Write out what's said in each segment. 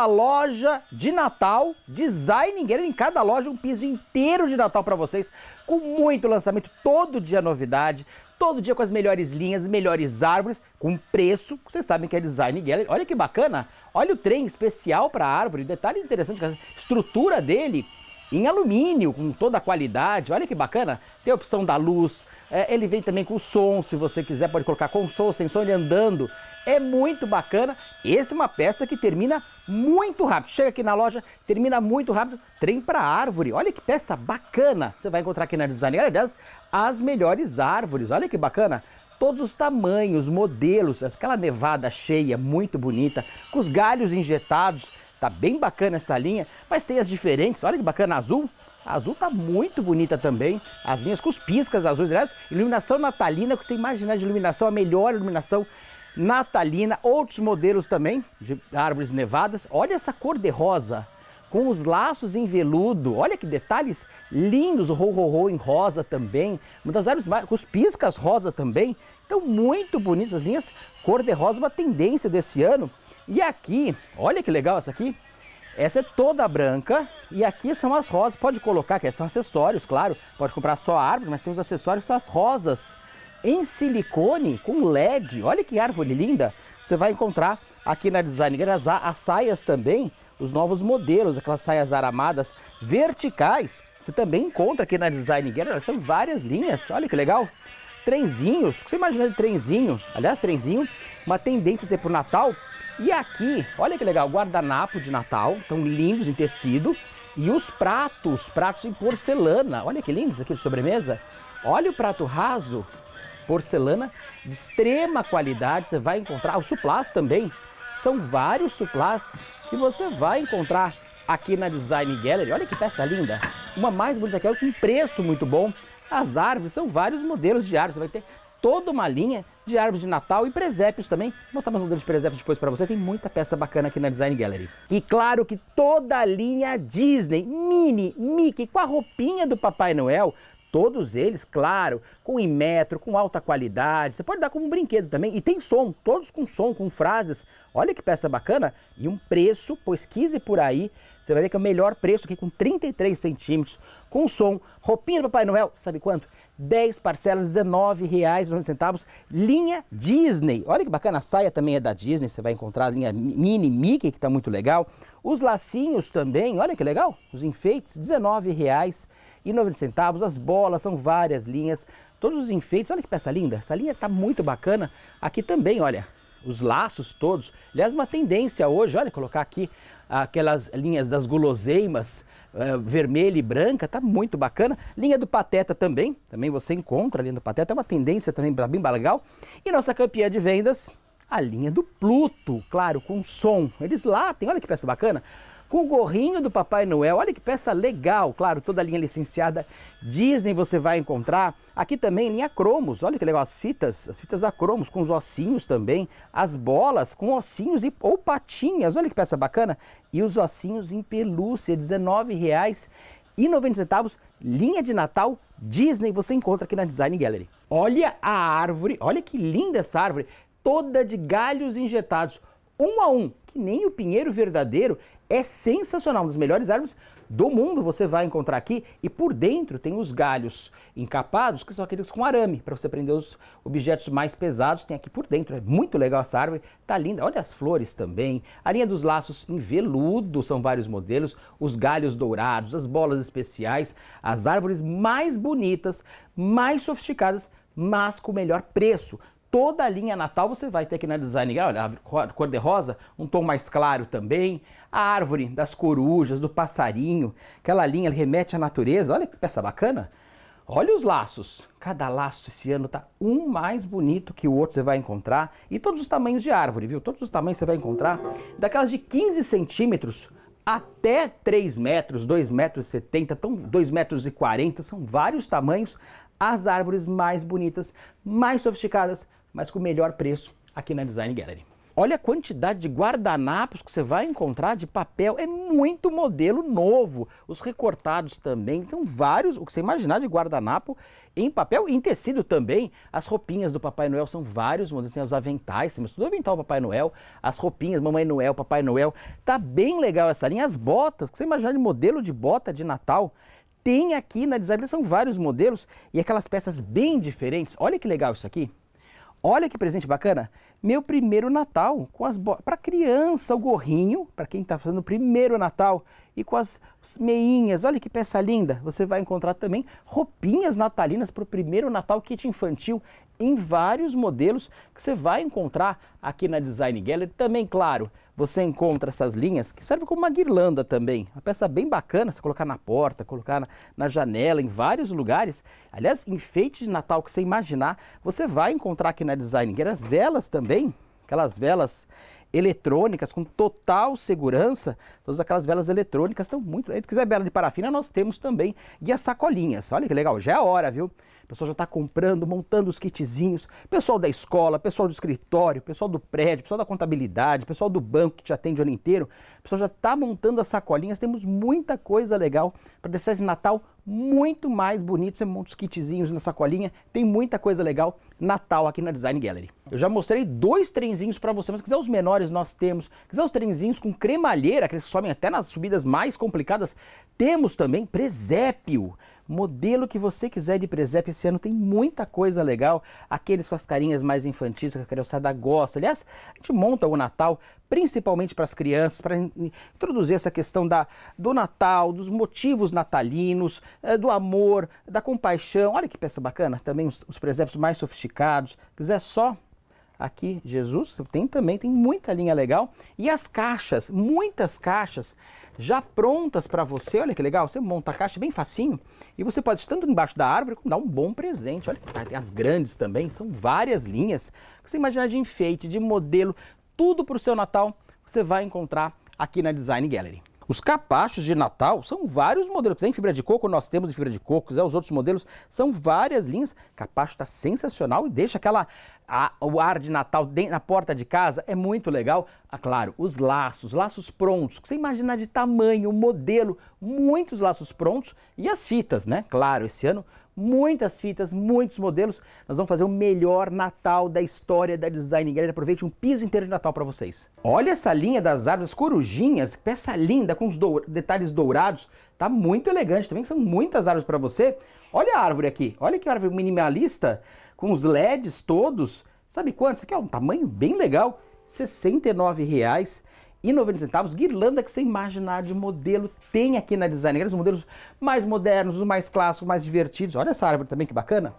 uma loja de Natal, Design Gallery, em cada loja um piso inteiro de Natal para vocês, com muito lançamento, todo dia novidade, todo dia com as melhores linhas, melhores árvores, com preço, vocês sabem que é Design Gallery. Olha que bacana, olha o trem especial para árvore, detalhe interessante, a estrutura dele em alumínio, com toda a qualidade, olha que bacana, tem a opção da luz, é, ele vem também com som, se você quiser pode colocar com som, sem som, ele andando, é muito bacana. Essa é uma peça que termina muito rápido. Chega aqui na loja, termina muito rápido. Trem para árvore. Olha que peça bacana. Você vai encontrar aqui na Design Aliás, as melhores árvores. Olha que bacana. Todos os tamanhos, modelos, aquela nevada cheia, muito bonita, com os galhos injetados. Tá bem bacana essa linha, mas tem as diferentes. Olha que bacana, azul. A azul tá muito bonita também. As linhas com os piscas azuis. Aliás, iluminação natalina, que você imaginar de iluminação, a melhor iluminação natalina, outros modelos também de árvores nevadas. Olha essa cor de rosa com os laços em veludo. Olha que detalhes lindos, o ro-ro-ro em rosa também. Uma das árvores mais, com os piscas rosa também. Então muito bonitas as linhas cor de rosa, uma tendência desse ano. E aqui, olha que legal essa aqui. Essa é toda branca e aqui são as rosas. Pode colocar, que são acessórios, claro. Pode comprar só a árvore, mas tem os acessórios, são as rosas em silicone com LED. Olha que árvore linda! Você vai encontrar aqui na Design as, as saias também, os novos modelos, aquelas saias aramadas verticais. Você também encontra aqui na Design Gallery, são várias linhas, olha que legal. Trenzinhos, você imagina de trenzinho, aliás, trenzinho, uma tendência a ser para o Natal. E aqui, olha que legal, guardanapo de Natal, tão lindos em tecido. E os pratos, pratos em porcelana, olha que lindos aqui de sobremesa. Olha o prato raso, porcelana de extrema qualidade. Você vai encontrar o suplás também. São vários suplás que você vai encontrar aqui na Design Gallery. Olha que peça linda. Uma mais bonita que a outra, preço muito bom. As árvores, são vários modelos de árvores. Você vai ter toda uma linha de árvores de Natal e presépios também. Vou mostrar mais um modelo de presépios depois para você. Tem muita peça bacana aqui na Design Gallery. E claro que toda a linha Disney, Mini, Mickey, com a roupinha do Papai Noel, Todos eles, claro, com Inmetro, com alta qualidade. Você pode dar como um brinquedo também. E tem som, todos com som, com frases. Olha que peça bacana. E um preço, pesquise por aí. Você vai ver que é o melhor preço aqui com 33 centímetros, com som. Roupinha do Papai Noel, sabe quanto? 10 parcelas, R$19,90. Linha Disney. Olha que bacana, a saia também é da Disney. Você vai encontrar a linha Mini Mickey, que está muito legal. Os lacinhos também, olha que legal. Os enfeites, R$19,00 e 90 centavos. As bolas são várias linhas, todos os enfeites. Olha que peça linda, essa linha está muito bacana. Aqui também, olha, os laços todos. Aliás, uma tendência hoje, olha, colocar aqui aquelas linhas das guloseimas, uh, vermelha e branca, tá muito bacana. Linha do Pateta também, também você encontra a linha do Pateta, é uma tendência também bem legal. E nossa campeã de vendas, a linha do Pluto, claro, com som. Eles lá tem, olha que peça bacana com o gorrinho do Papai Noel. Olha que peça legal, claro, toda a linha licenciada Disney você vai encontrar. Aqui também linha Cromos, olha que legal, as fitas, as fitas da Cromos com os ossinhos também, as bolas com ossinhos e, ou patinhas, olha que peça bacana. E os ossinhos em pelúcia, R$19,90 e 90 centavos, linha de Natal Disney você encontra aqui na Design Gallery. Olha a árvore, olha que linda essa árvore, toda de galhos injetados, um a um, que nem o pinheiro verdadeiro, é sensacional, uma das melhores árvores do mundo você vai encontrar aqui. E por dentro tem os galhos encapados, que são aqueles com arame, para você prender os objetos mais pesados. Tem aqui por dentro, é muito legal essa árvore, tá linda. Olha as flores também. A linha dos laços em veludo, são vários modelos. Os galhos dourados, as bolas especiais, as árvores mais bonitas, mais sofisticadas, mas com o melhor preço toda a linha Natal você vai ter aqui na Design olha, a cor de rosa, um tom mais claro também, a árvore das corujas, do passarinho, aquela linha remete à natureza, olha que peça bacana. Olha os laços, cada laço esse ano tá um mais bonito que o outro você vai encontrar, e todos os tamanhos de árvore, viu? Todos os tamanhos você vai encontrar, daquelas de 15 centímetros até 3 metros, 2 metros e 70, 2 metros e 40, são vários tamanhos, as árvores mais bonitas, mais sofisticadas, mas com o melhor preço aqui na Design Gallery. Olha a quantidade de guardanapos que você vai encontrar de papel. É muito modelo novo. Os recortados também. Então, vários, o que você imaginar de guardanapo em papel e em tecido também. As roupinhas do Papai Noel são vários modelos. Tem os aventais, temos tudo avental Papai Noel, as roupinhas, Mamãe Noel, Papai Noel. Tá bem legal essa linha. As botas, que você imaginar de modelo de bota de Natal. Tem aqui na Design, são vários modelos e aquelas peças bem diferentes. Olha que legal isso aqui. Olha que presente bacana. Meu primeiro Natal com as para criança, o gorrinho, para quem está fazendo o primeiro Natal e com as meinhas. Olha que peça linda. Você vai encontrar também roupinhas natalinas para o primeiro Natal kit infantil em vários modelos que você vai encontrar aqui na Design Gallery. Também, claro, você encontra essas linhas que servem como uma guirlanda também. Uma peça bem bacana, você colocar na porta, colocar na, na janela, em vários lugares. Aliás, enfeite de Natal que você imaginar, você vai encontrar aqui na Design. As velas também, aquelas velas eletrônicas com total segurança. Todas aquelas velas eletrônicas estão muito. Se quiser vela de parafina, nós temos também. E as sacolinhas. Olha que legal, já é a hora, viu? pessoal já está comprando, montando os kitzinhos. Pessoal da escola, pessoal do escritório, pessoal do prédio, pessoal da contabilidade, pessoal do banco que te atende o ano inteiro. O pessoal já está montando as sacolinhas. Temos muita coisa legal para deixar esse Natal muito mais bonito. Você monta os kitzinhos na sacolinha. Tem muita coisa legal Natal aqui na Design Gallery. Eu já mostrei dois trenzinhos para você, mas se quiser os menores nós temos. Se quiser os trenzinhos com cremalheira, aqueles que sobem até nas subidas mais complicadas, temos também presépio modelo que você quiser de presépio esse ano, tem muita coisa legal. Aqueles com as carinhas mais infantis que a criançada gosta. Aliás, a gente monta o Natal principalmente para as crianças, para introduzir essa questão da, do Natal, dos motivos natalinos, eh, do amor, da compaixão. Olha que peça bacana, também os, os presépios mais sofisticados. Quiser só aqui Jesus, tem também, tem muita linha legal. E as caixas, muitas caixas já prontas para você. Olha que legal, você monta a caixa bem facinho e você pode, estando embaixo da árvore, dar um bom presente. Olha, tá, tem as grandes também, são várias linhas. Você imaginar de enfeite, de modelo, tudo para o seu Natal, você vai encontrar aqui na Design Gallery. Os capachos de Natal são vários modelos. Em fibra de coco, nós temos em fibra de coco. Os outros modelos são várias linhas. Capacho está sensacional e deixa aquela a, o ar de Natal dentro, na porta de casa. É muito legal. Ah, claro, os laços, laços prontos. Você imaginar de tamanho, modelo, muitos laços prontos e as fitas, né? Claro, esse ano muitas fitas, muitos modelos. Nós vamos fazer o melhor Natal da história da Design Gallery. Aproveite um piso inteiro de Natal para vocês. Olha essa linha das árvores corujinhas, peça linda com os detalhes dourados. Tá muito elegante também, são muitas árvores para você. Olha a árvore aqui, olha que árvore minimalista, com os LEDs todos. Sabe quanto? Isso aqui é um tamanho bem legal, R$ 69,00 e 90 centavos, guirlanda que você imaginar de modelo tem aqui na Design os modelos mais modernos, os mais clássicos, mais divertidos. Olha essa árvore também, que bacana.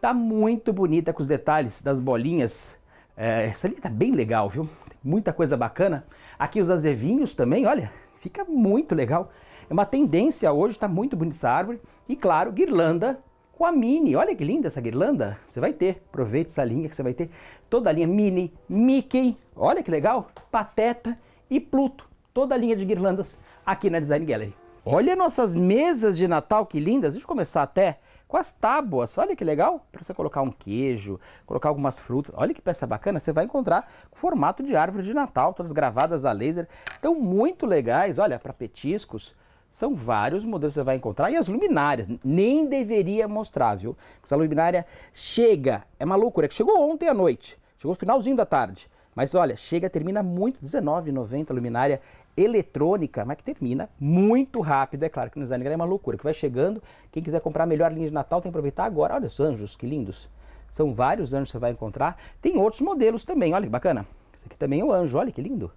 Tá muito bonita com os detalhes das bolinhas. É, essa ali tá bem legal, viu? Tem muita coisa bacana. Aqui os azevinhos também, olha, fica muito legal. É uma tendência hoje, tá muito bonita essa árvore. E claro, guirlanda com a Mini. Olha que linda essa guirlanda. Você vai ter, aproveite essa linha que você vai ter. Toda a linha Mini, Mickey, olha que legal, Pateta e Pluto. Toda a linha de guirlandas aqui na Design Gallery. Olha nossas mesas de Natal, que lindas. Deixa eu começar até com as tábuas. Olha que legal. Para você colocar um queijo, colocar algumas frutas. Olha que peça bacana. Você vai encontrar formato de árvore de Natal, todas gravadas a laser. Estão muito legais. Olha, para petiscos. São vários modelos que você vai encontrar. E as luminárias, nem deveria mostrar, viu? Essa luminária chega, é uma loucura, que chegou ontem à noite, chegou no finalzinho da tarde. Mas olha, chega, termina muito, R$19,90 luminária eletrônica, mas que termina muito rápido. É claro que no design é uma loucura, que vai chegando. Quem quiser comprar a melhor linha de Natal tem que aproveitar agora. Olha os anjos, que lindos. São vários anjos que você vai encontrar. Tem outros modelos também, olha que bacana. Esse aqui também é o anjo, olha que lindo.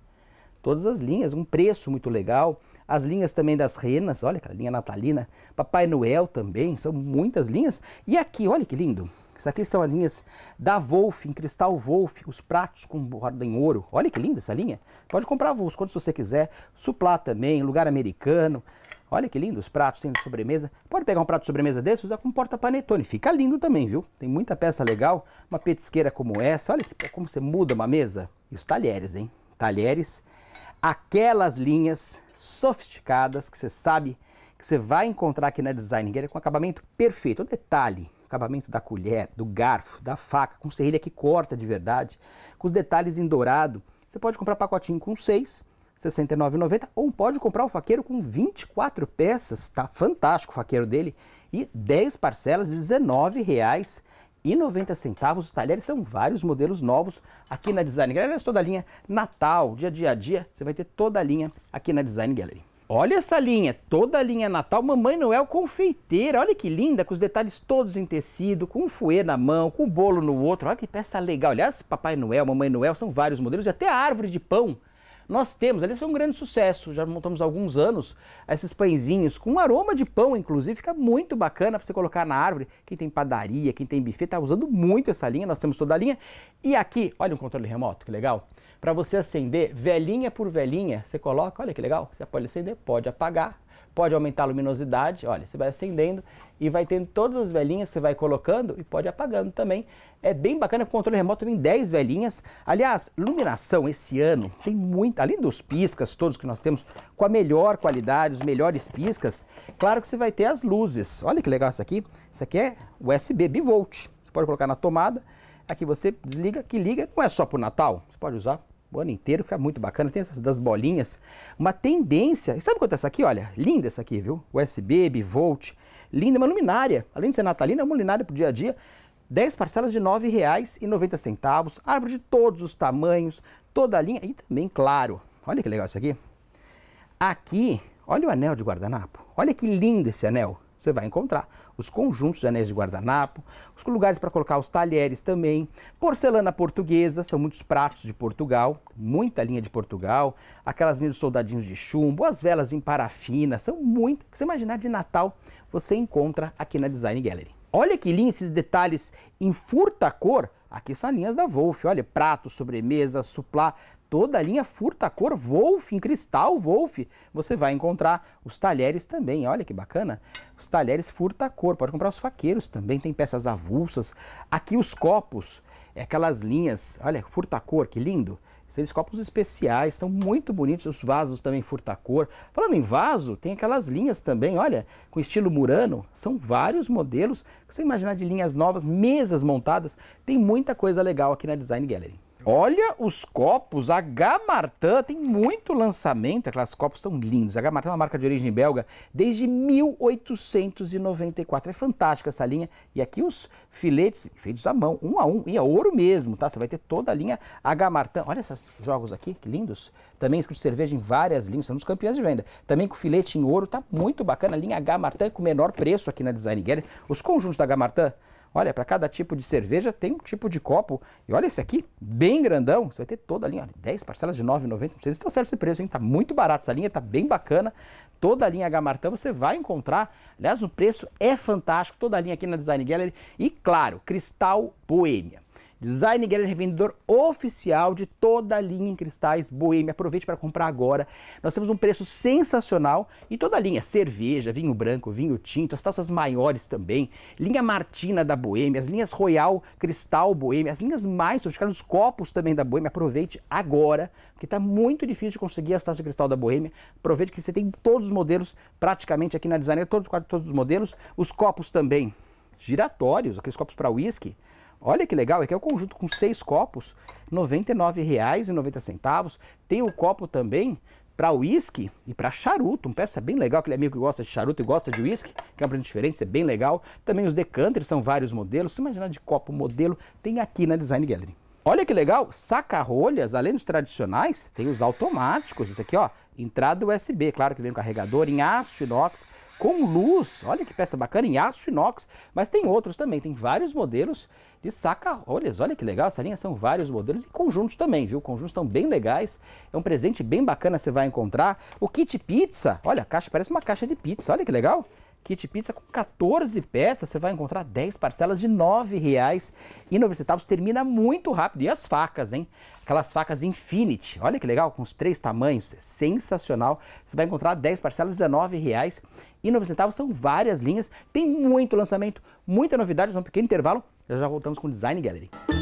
Todas as linhas, um preço muito legal. As linhas também das renas, olha aquela linha natalina. Papai Noel também, são muitas linhas. E aqui, olha que lindo. Isso aqui são as linhas da Wolf, em cristal Wolf, os pratos com borda em ouro. Olha que linda essa linha. Pode comprar os quantos você quiser. Suplá também, lugar americano. Olha que lindo os pratos, tem sobremesa. Pode pegar um prato de sobremesa desse e usar com porta-panetone. Fica lindo também, viu? Tem muita peça legal. Uma petisqueira como essa. Olha como você muda uma mesa. E os talheres, hein? Talheres. Aquelas linhas sofisticadas que você sabe que você vai encontrar aqui na Design Gallery com acabamento perfeito. O detalhe, acabamento da colher, do garfo, da faca, com serrilha que corta de verdade, com os detalhes em dourado. Você pode comprar pacotinho com 6, R$ 69,90 ou pode comprar o faqueiro com 24 peças, tá fantástico o faqueiro dele, e 10 parcelas de R$ 19,90. Os talheres são vários modelos novos aqui na Design Gallery, toda a linha Natal, dia a dia, dia, você vai ter toda a linha aqui na Design Gallery. Olha essa linha, toda a linha Natal, Mamãe Noel confeiteira, olha que linda, com os detalhes todos em tecido, com um fouet na mão, com o bolo no outro, olha que peça legal. Aliás, Papai Noel, Mamãe Noel, são vários modelos e até a árvore de pão. Nós temos, aliás, foi um grande sucesso, já montamos há alguns anos, esses pãezinhos com aroma de pão, inclusive, fica muito bacana para você colocar na árvore. Quem tem padaria, quem tem buffet, está usando muito essa linha, nós temos toda a linha. E aqui, olha um controle remoto, que legal para você acender velhinha por velhinha, você coloca, olha que legal, você pode acender, pode apagar, pode aumentar a luminosidade, olha, você vai acendendo e vai tendo todas as velhinhas, você vai colocando e pode apagando também. É bem bacana, o controle remoto tem 10 velhinhas. Aliás, iluminação esse ano tem muito, além dos piscas todos que nós temos, com a melhor qualidade, os melhores piscas, claro que você vai ter as luzes. Olha que legal isso aqui, isso aqui é USB bivolt, você pode colocar na tomada, aqui você desliga, que liga, não é só para o Natal, você pode usar o ano inteiro, fica muito bacana. Tem essas das bolinhas. Uma tendência. E sabe quanto é essa aqui? Olha, linda essa aqui, viu? USB, bivolt. Linda, uma luminária. Além de ser natalina, é uma luminária para o dia a dia. 10 parcelas de R$ 9,90. Árvore de todos os tamanhos, toda a linha. E também, claro, olha que legal isso aqui. Aqui, olha o anel de guardanapo. Olha que lindo esse anel você vai encontrar. Os conjuntos de anéis de guardanapo, os lugares para colocar os talheres também, porcelana portuguesa, são muitos pratos de Portugal, muita linha de Portugal, aquelas linhas soldadinhos de chumbo, as velas em parafina, são muitas, que você imaginar de Natal, você encontra aqui na Design Gallery. Olha que linha esses detalhes em furta-cor, aqui são linhas da Wolf, olha, prato, sobremesa, suplá, toda a linha furta-cor Wolf, em cristal Wolf. Você vai encontrar os talheres também, olha que bacana. Os talheres furta-cor, pode comprar os faqueiros também, tem peças avulsas. Aqui os copos, é aquelas linhas, olha, furta-cor, que lindo. Esses copos especiais, são muito bonitos, os vasos também furta-cor. Falando em vaso, tem aquelas linhas também, olha, com estilo murano, são vários modelos. Você imaginar de linhas novas, mesas montadas, tem muita coisa legal aqui na Design Gallery. Olha os copos, a Gamartan tem muito lançamento, aquelas copos são lindos. A Gamartan é uma marca de origem belga desde 1894. É fantástica essa linha. E aqui os filetes feitos à mão, um a um, e é ouro mesmo, tá? Você vai ter toda a linha a Gamartan. Olha esses jogos aqui, que lindos. Também escrito cerveja em várias linhas, são os campeões de venda. Também com filete em ouro, tá muito bacana. A linha Gamartan com menor preço aqui na Design Gallery. Os conjuntos da Gamartan Olha, para cada tipo de cerveja tem um tipo de copo. E olha esse aqui, bem grandão. Você vai ter toda a linha, olha, 10 parcelas de R$ 9,90. Vocês estão certo esse preço, hein? Tá muito barato essa linha, tá bem bacana. Toda a linha Gamartã você vai encontrar. Aliás, o preço é fantástico. Toda a linha aqui na Design Gallery. E claro, Cristal Boêmia. Design Gallery revendedor oficial de toda a linha em cristais Boêmia. Aproveite para comprar agora. Nós temos um preço sensacional e toda a linha, cerveja, vinho branco, vinho tinto, as taças maiores também, linha Martina da Boêmia, as linhas Royal Cristal Boêmia, as linhas mais sofisticadas, os copos também da Boêmia. Aproveite agora, porque está muito difícil de conseguir as taças de cristal da Boêmia. Aproveite que você tem todos os modelos praticamente aqui na Design, todos, todos os modelos, os copos também giratórios, aqueles copos para uísque Olha que legal, aqui é o conjunto com seis copos, R$ 99,90. Tem o copo também para uísque e para charuto, uma peça bem legal, aquele amigo que gosta de charuto e gosta de uísque, que é um presente diferente, isso é bem legal. Também os decanters são vários modelos, se imaginar de copo modelo, tem aqui na Design Gallery. Olha que legal, saca-rolhas, além dos tradicionais, tem os automáticos, isso aqui ó, entrada USB, claro que vem um carregador em aço inox, com luz, olha que peça bacana, em aço inox, mas tem outros também, tem vários modelos de saca-rolhas, olha que legal, essa linha são vários modelos e conjuntos também, viu? Conjuntos estão bem legais, é um presente bem bacana, você vai encontrar. O kit pizza, olha, a caixa parece uma caixa de pizza, olha que legal. Kit pizza com 14 peças, você vai encontrar 10 parcelas de R$ 9,90. Termina muito rápido. E as facas, hein? Aquelas facas Infinity, olha que legal, com os três tamanhos, é sensacional. Você vai encontrar 10 parcelas, R$ 19,90. São várias linhas, tem muito lançamento, muita novidade, um pequeno intervalo. Já já voltamos com Design Gallery.